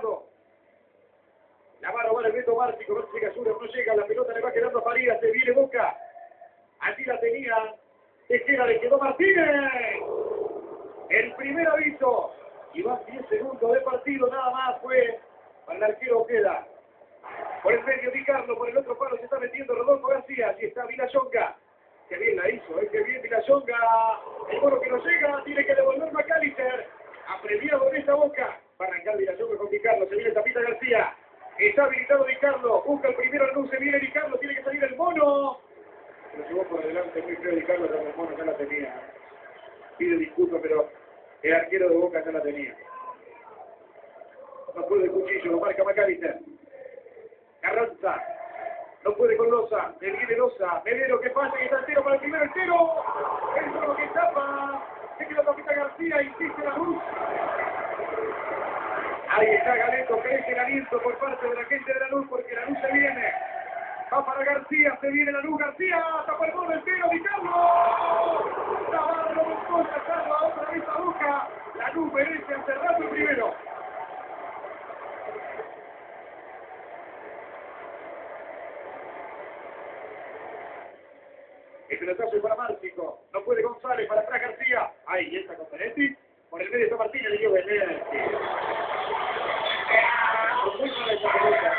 dominado. La va a robar el Beto Bártico, no llega Sura, no llega, la pelota le va quedando a parida, se viene Boca. Allí la tenía, Tejera le quedó Martínez. El primer aviso, y más 10 segundos de partido, nada más fue para el arquero queda. Por el medio Di Carlo, por el otro palo se está metiendo Rodolfo García, y está Vilayonga. Que bien la hizo, eh, es que bien Vilayonga. Por delante muy feo Di Carlo, pero el mono ya la tenía. Pide disculpas, pero el arquero de Boca ya la tenía. No puede el cuchillo, lo marca Macalister. Carranza. No puede con Loza. Le viene Loza. Medero que pasa y está entero para el primer entero. El solo que tapa. Se queda Tapita García. Insiste la luz. Ahí está Galeto. Crece el aliento por parte de la gente de la luz porque la luz se viene. Va para García. Se viene la luz. García. Tapa el gol entero. Di Carlos. Navarro Montoya. Salva otra vez a Boca. La luz merece rato el primero. El pelotazo para Márcico. No puede González. Para atrás García. Ahí está con Benetti. Por el medio está Martínez. Le dio Benetti. Muy mala esa pelota.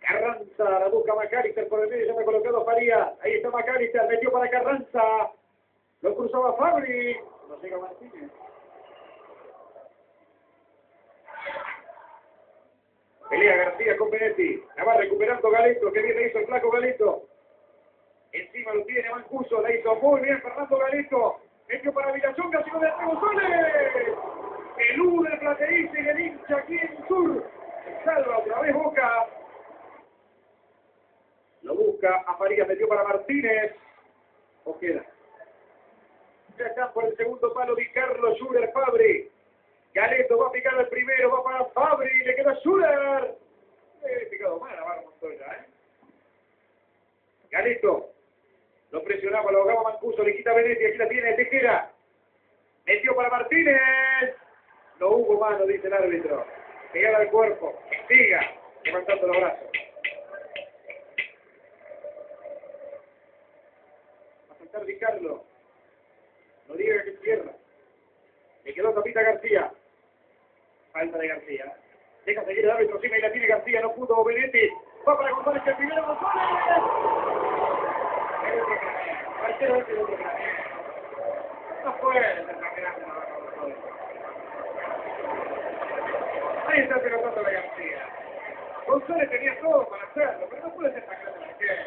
Carranza. La busca Macalister. Por el medio ya está colocado Farías. Ahí está Macalister. Metió para Carranza. Lo cruzaba Fabri. No llega Martínez. Pelea García con Benetti. La va recuperando Galeto. Que bien le hizo el flaco Galeto. Encima lo tiene Mancuso, la hizo muy bien Fernando Galeto. Metió para Villazonga, llegó de Artego Soles. El U del plateísta y el hincha aquí en Sur. Salva otra vez Boca. Lo busca a Farías, metió para Martínez. O está por el segundo palo Di Carlos Schuller Fabri. Galeto va a picar el primero, va para Fabri, le queda Schuller. Eh, picado mal a Bar Montoya, ¿eh? Galeto. Lo presionaba, lo ahogaba Mancuso, le quita Benetti, aquí la tiene Tejera. Metió para Martínez. No hubo mano, dice el árbitro. Pegada al cuerpo. Siga levantando los brazos. Va a. No que cierra. Le quedó Tapita García. Falta de García. Deja seguir el árbitro, sí, y la tiene García, no pudo Benetti. Va para González, el primero González. Este otro No puede ser tan grande Ahí está el pelotazo de García. González tenía todo para hacerlo, pero no puede ser tan grande el arquero.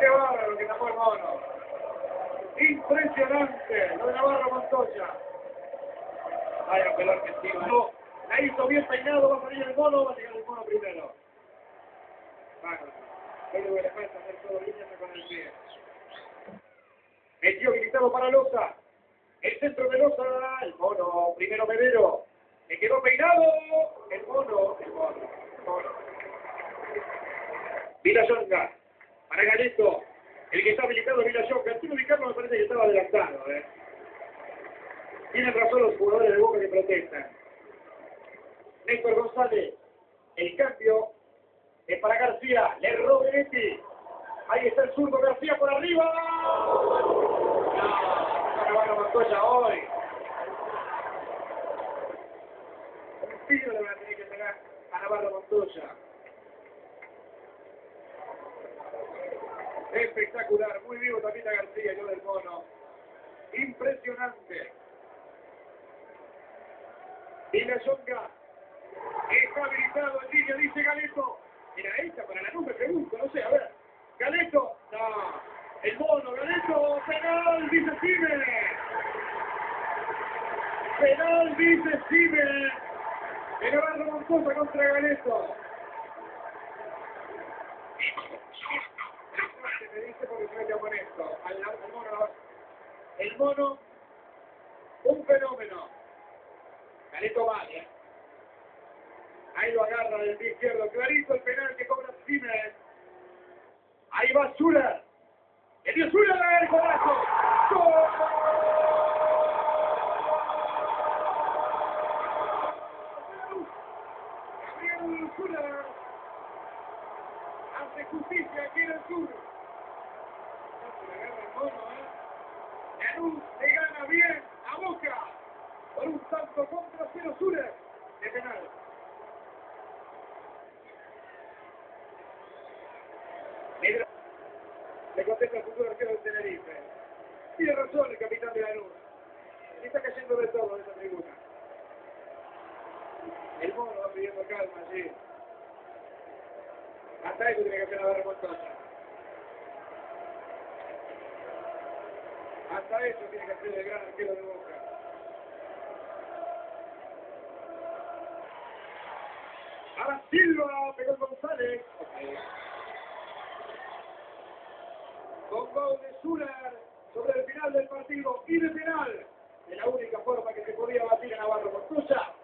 Qué bárbaro que tapó el mono. Impresionante lo de Navarro Montoya. Vaya pelor que encima. No, la hizo bien peinado, va a salir el mono, va a llegar el mono primero. Le falta hacer todo línea con el pie. Metió habilitado para Loza. El centro de Loza, el mono, primero Medero. Le quedó peinado. El mono, el mono, el mono. Villayonga, para Galeto. El que está habilitado tiro que estaba adelantado. ¿eh? Tienen razón los jugadores de Boca que protestan. Néstor González, el cambio es para García, le Benetti. Ahí está el zurdo García por arriba. No, Montoya hoy. Un tiro le van a tener que pegar a Navarro Montoya. Espectacular, muy vivo también a García, yo del mono. Impresionante. Villayonga está habilitado en línea, dice Galeto. Era esta para la nube, pregunto, no sé, a ver. Galeto, no. El mono, Galeto, penal, dice Steve. Penal, dice Steve. El Navarro Montosa contra Galeto. Me dice porque se mete con esto. Al, al mono, el mono, un fenómeno. Galeto vale, ¿eh? Ahí lo agarra del pie izquierdo. Clarito el penal que cobra Siemens. Ahí va Zuller. El dio Zuller el golazo. ¡Gol! Gabriel Zuller. hace justicia aquí en el sur. Se le agarra el mono, ¿eh? Lanús le gana bien a Boca por un tanto contra cero Zuller de penal. Le contesta el futuro arquero del Tenerife. Tiene razón el capitán de Lanús. Y está cayendo de todo en esa tribuna. El mono va pidiendo calma allí. Hasta eso tiene que hacer la remontada. Hasta eso tiene que hacer el gran arquero de Boca. Ahora Silva, pegó González. Con gol de Zular sobre el final del partido y de penal. De la única forma que se podía batir a Navarro con Cruza.